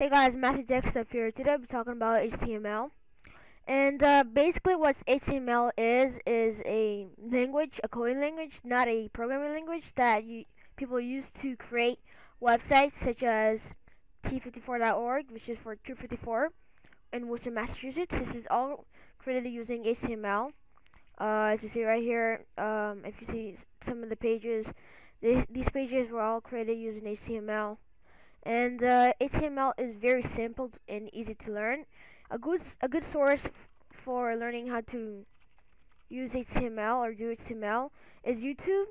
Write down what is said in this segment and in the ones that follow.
Hey guys, Matthew Dexter here. Today I'll be talking about HTML. And uh, basically what HTML is, is a language, a coding language, not a programming language that you, people use to create websites such as t54.org, which is for 254 in Worcester, Massachusetts. This is all created using HTML. Uh, as you see right here, um, if you see some of the pages, these, these pages were all created using HTML and uh, HTML is very simple and easy to learn. A good a good source for learning how to use HTML or do HTML is YouTube.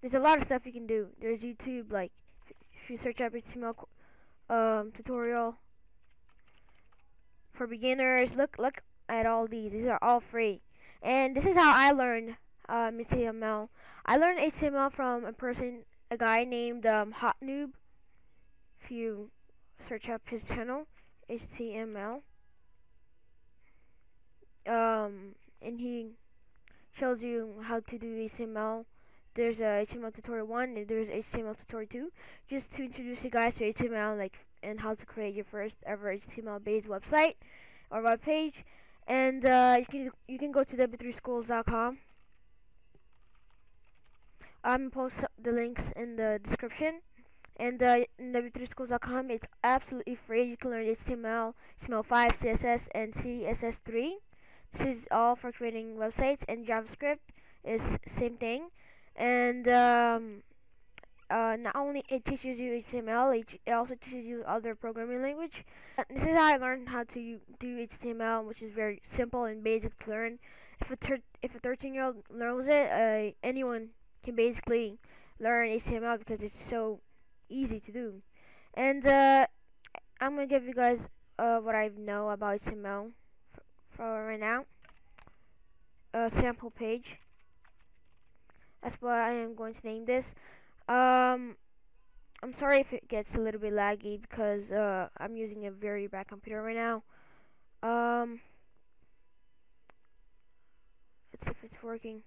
There's a lot of stuff you can do. There's YouTube, like if you search up HTML um, tutorial for beginners. Look look at all these. These are all free. And this is how I learned um, HTML. I learned HTML from a person, a guy named um, Hot Noob if you search up his channel, HTML, um, and he shows you how to do HTML. There's a HTML tutorial 1 and there's HTML tutorial 2 just to introduce you guys to HTML like and how to create your first ever HTML based website or web page. And uh, you can you can go to w3schools.com I'm post the links in the description and uh, w3schools.com it's absolutely free you can learn html html5 css and css3 this is all for creating websites and javascript is same thing and um, uh, not only it teaches you HTML, it also teaches you other programming language. This is how I learned how to do HTML, which is very simple and basic to learn. If a if a 13 year old learns it, uh, anyone can basically learn HTML because it's so easy to do. And uh, I'm gonna give you guys uh, what I know about HTML for, for right now. A sample page. That's what I am going to name this. Um, I'm sorry if it gets a little bit laggy because uh, I'm using a very bad computer right now. Um, let's see if it's working.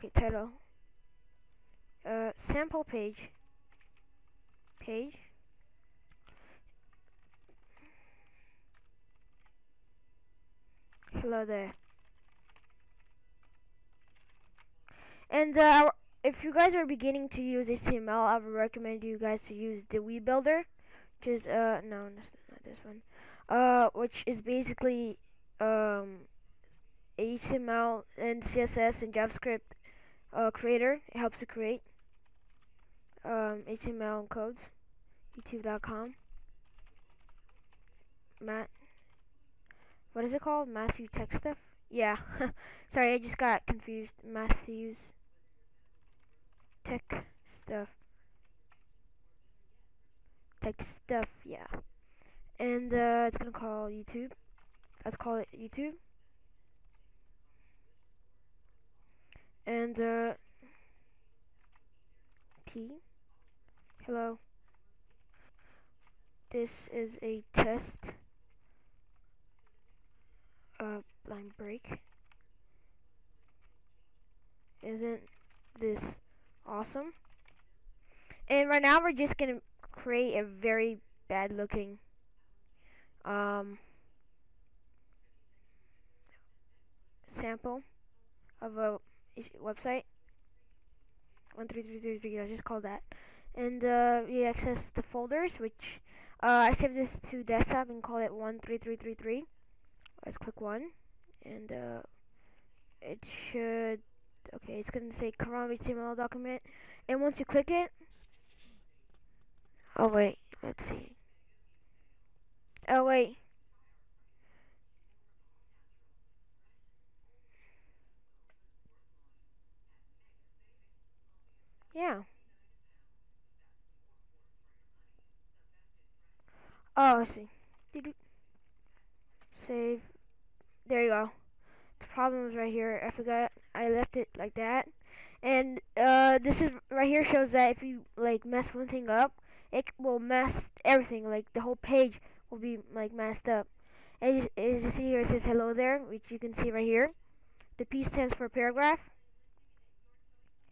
Okay title. Uh, sample page. Page. Hello there. And uh, if you guys are beginning to use HTML I would recommend you guys to use the Wii Builder which is uh no not this one. Uh which is basically um HTML and CSS and JavaScript uh, creator. It helps to create um, HTML codes. YouTube.com. Matt. What is it called? Matthew Tech Stuff? Yeah. Sorry, I just got confused. Matthew's Tech Stuff. Tech Stuff, yeah. And uh, it's gonna call YouTube. Let's call it YouTube. Uh, P. Hello. This is a test. Uh, line break. Isn't this awesome? And right now we're just gonna create a very bad looking um, sample of a website. 13333, I just called that. And uh, we access the folders, which uh, I saved this to desktop and call it 13333. Let's click 1. And uh, it should, okay, it's going to say Chrome HTML document. And once you click it, oh wait, let's see. Oh wait, Yeah. Oh, I see. Save. There you go. The problem is right here. I forgot I left it like that. And uh, this is right here shows that if you like mess one thing up, it will mess everything. Like the whole page will be like messed up. As, as you see here, it says hello there, which you can see right here. The P stands for paragraph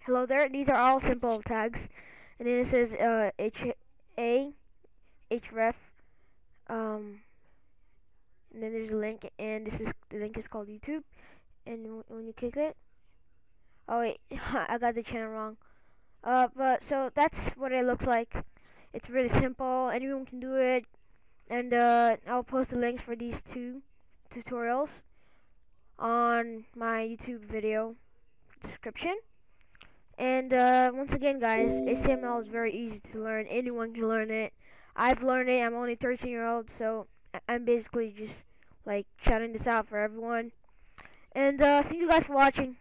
hello there. These are all simple tags, and then it says uh, H A href. Um, and then there's a link, and this is the link is called YouTube. And when you click it, oh wait, I got the channel wrong. Uh, but so that's what it looks like. It's really simple. Anyone can do it, and uh, I'll post the links for these two tutorials on my YouTube video description. And uh, once again, guys, HTML is very easy to learn. Anyone can learn it. I've learned it. I'm only 13 year old, so I'm basically just like shouting this out for everyone. And uh, thank you guys for watching.